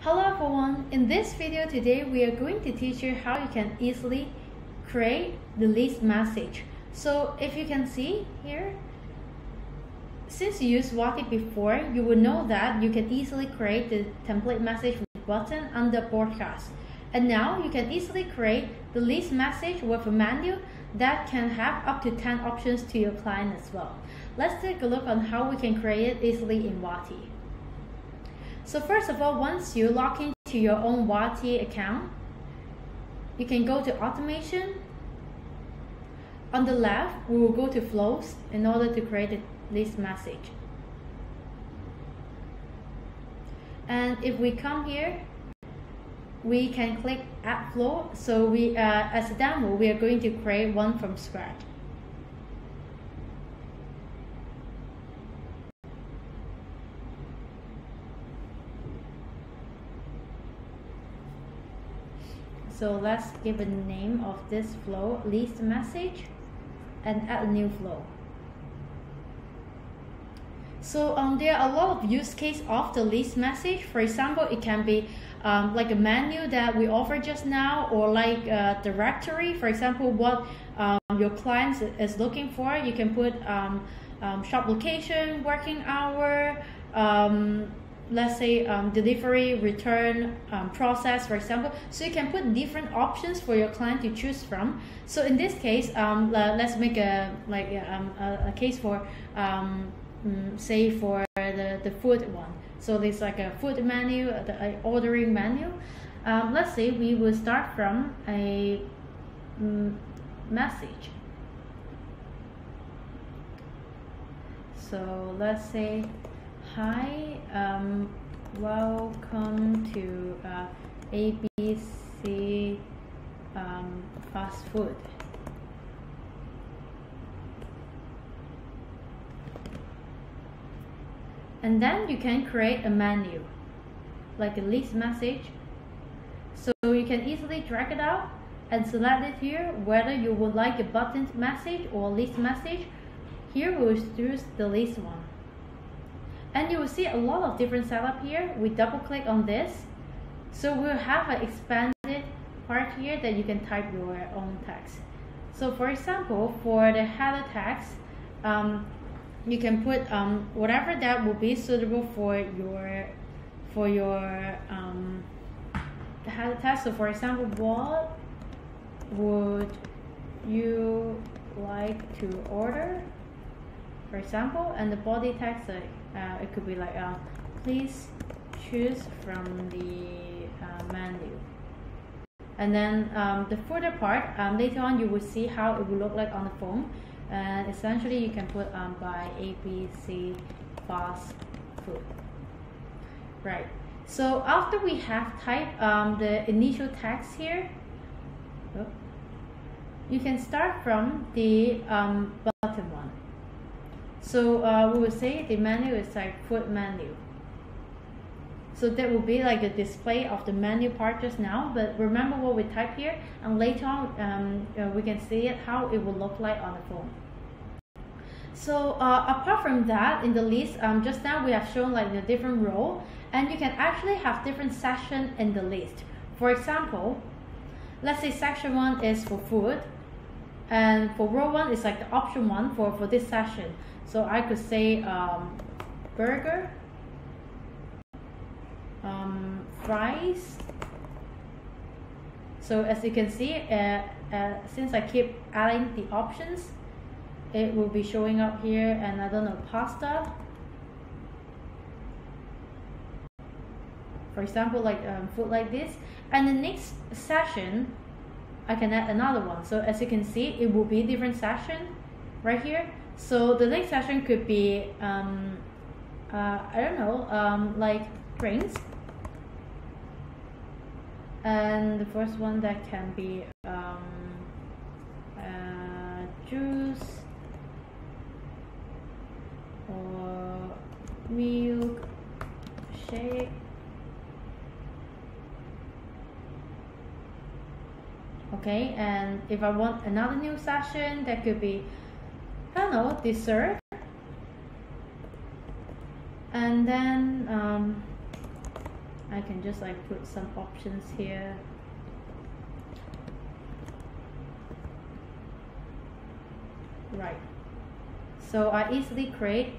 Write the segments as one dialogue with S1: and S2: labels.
S1: Hello everyone, in this video today we are going to teach you how you can easily create the list message. So if you can see here, since you used Wati before, you will know that you can easily create the template message button under broadcast. And now you can easily create the list message with a menu that can have up to 10 options to your client as well. Let's take a look on how we can create it easily in Wati. So first of all, once you log into your own Wati account, you can go to automation. On the left, we will go to flows in order to create list message. And if we come here, we can click add flow. So we, uh, as a demo, we are going to create one from scratch. So let's give a name of this flow, list message, and add a new flow. So um, there are a lot of use case of the list message. For example, it can be um, like a menu that we offer just now, or like a directory. For example, what um, your client is looking for, you can put um, um, shop location, working hour, um, let's say um, delivery return um, process for example. So you can put different options for your client to choose from. So in this case um, let's make a like um, a, a case for um, mm, say for the, the food one. So there's like a food menu the ordering menu. Um, let's say we will start from a mm, message. So let's say Hi, um, welcome to uh, ABC um, Fast Food. And then you can create a menu, like a list message. So you can easily drag it out and select it here, whether you would like a button message or list message. Here we will choose the list one. And you will see a lot of different setup here. We double click on this. So we'll have an expanded part here that you can type your own text. So for example, for the header text, um, you can put um, whatever that will be suitable for your for your um, header text. So for example, what would you like to order? For example, and the body text like uh, it could be like uh, please choose from the uh, menu. And then um, the further part um, later on you will see how it will look like on the phone. And essentially you can put um, by ABC fast food. Right. So after we have typed um, the initial text here oh, you can start from the um, bottom so uh, we will say the menu is like food menu. So that will be like a display of the menu part just now, but remember what we type here, and later on um, uh, we can see it how it will look like on the phone. So uh, apart from that, in the list, um, just now we have shown like the different role, and you can actually have different section in the list. For example, let's say section one is for food, and for row one it's like the option one for, for this session. So I could say um, burger, um, fries. So as you can see, uh, uh, since I keep adding the options, it will be showing up here and I don't know, pasta. For example, like um, food like this. And the next session, I can add another one. So as you can see, it will be different session right here. So the next session could be, um, uh, I don't know, um, like drinks. And the first one that can be um, uh, juice okay? And if I want another new session that could be I don't know dessert. And then um, I can just like put some options here. Right. So I easily create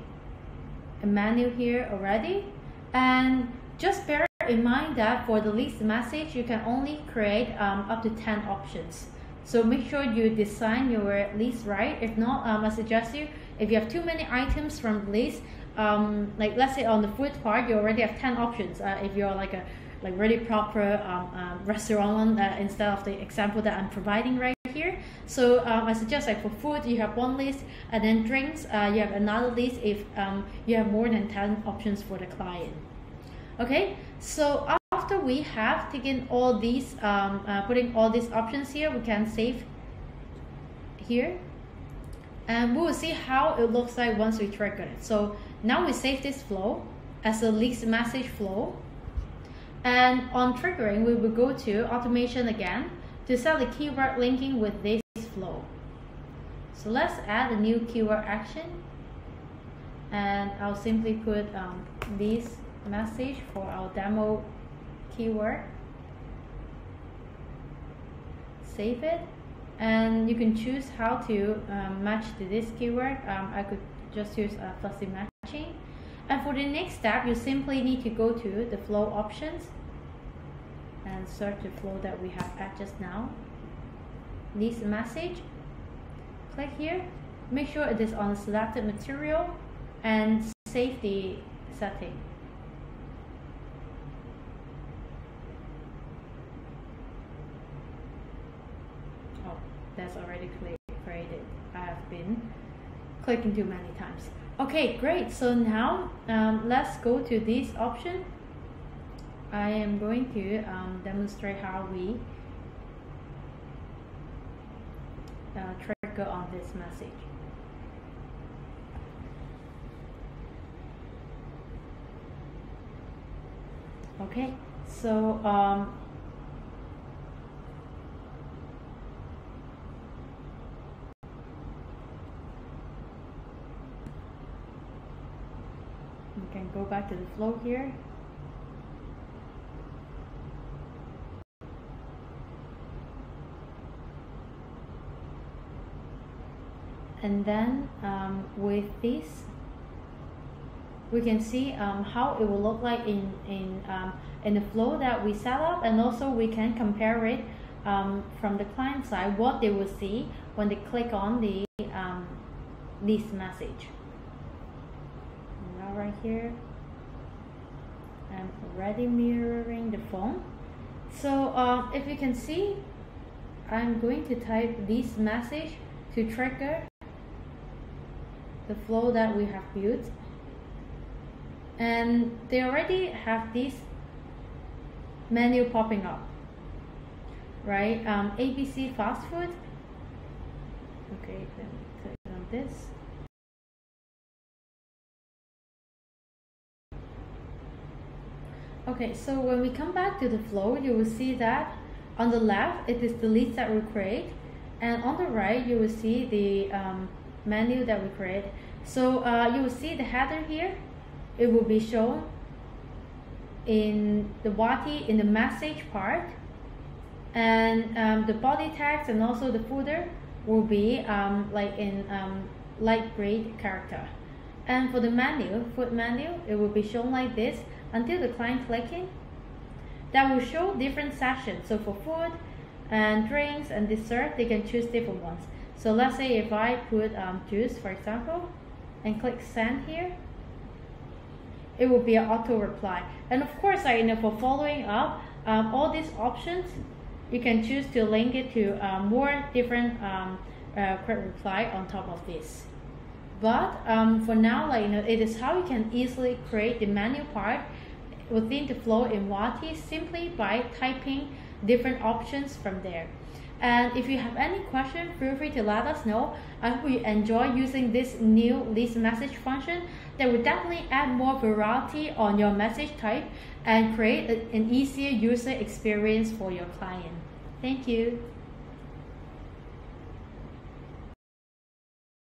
S1: a menu here already. And just bear in mind that for the list message you can only create um, up to 10 options so make sure you design your list right if not um, I suggest you if you have too many items from the list um, like let's say on the food part you already have 10 options uh, if you're like a like really proper um, um, restaurant uh, instead of the example that I'm providing right here. So um, I suggest like for food you have one list and then drinks uh, you have another list if um, you have more than 10 options for the client. Okay, so after we have taken all these, um, uh, putting all these options here, we can save here and we will see how it looks like once we trigger it. So now we save this flow as a list message flow and on triggering, we will go to automation again to set the keyword linking with this flow. So let's add a new keyword action. And I'll simply put um, this message for our demo keyword. Save it. And you can choose how to um, match to this keyword. Um, I could just use a fuzzy matching. And for the next step, you simply need to go to the flow options and search the flow that we have added just now. This message, click here, make sure it is on selected material and save the setting. That's already created. I have been clicking too many times. Okay, great. So now um, let's go to this option. I am going to um, demonstrate how we uh, trigger on this message. Okay, so um, we can go back to the flow here. And then um, with this, we can see um, how it will look like in, in, um, in the flow that we set up and also we can compare it um, from the client side, what they will see when they click on the um, this message right here. I'm already mirroring the phone. So uh, if you can see I'm going to type this message to trigger the flow that we have built. And they already have this menu popping up right? Um, ABC fast food. Okay let me click on this Okay, so when we come back to the flow, you will see that on the left, it is the list that we create. And on the right, you will see the um, menu that we create. So uh, you will see the header here. It will be shown in the body, in the message part. And um, the body text and also the footer will be um, like in um, light gray character. And for the menu, food menu, it will be shown like this until the client clicking. That will show different sections. So for food and drinks and dessert, they can choose different ones. So let's say if I put um, juice, for example, and click send here, it will be an auto reply. And of course, I you know for following up, um, all these options, you can choose to link it to uh, more different um, uh, quick reply on top of this. But um, for now, like you know, it is how you can easily create the menu part within the flow in Wati simply by typing different options from there. And if you have any question, feel free to let us know. I hope you enjoy using this new list message function that will definitely add more variety on your message type and create an easier user experience for your client. Thank you.